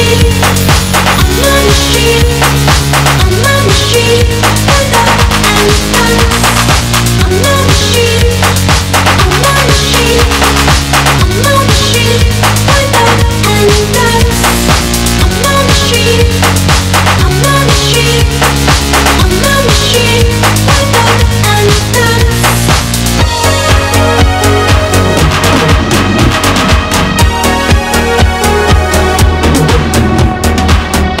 You.